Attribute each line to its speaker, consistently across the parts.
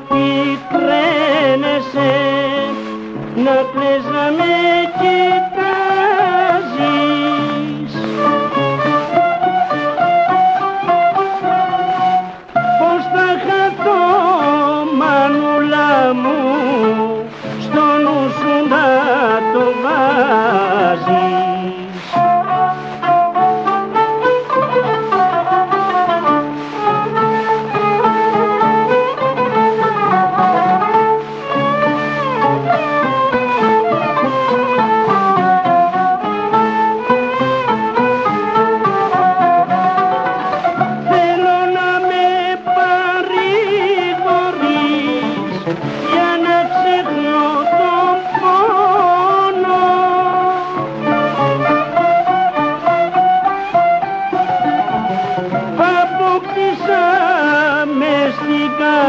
Speaker 1: Δεν θέλω να πικραίνεσαι Να κλαις να με κοιτάζεις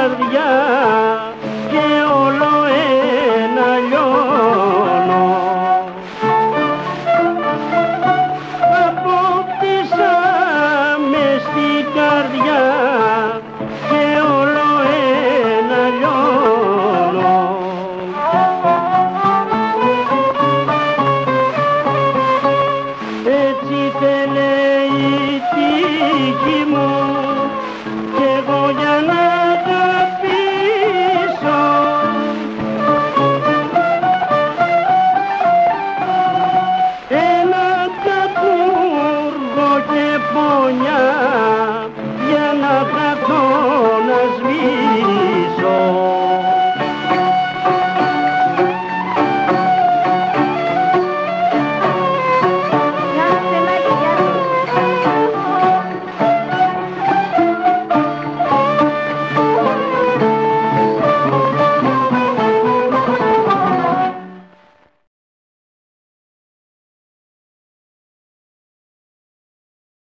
Speaker 1: καρδιά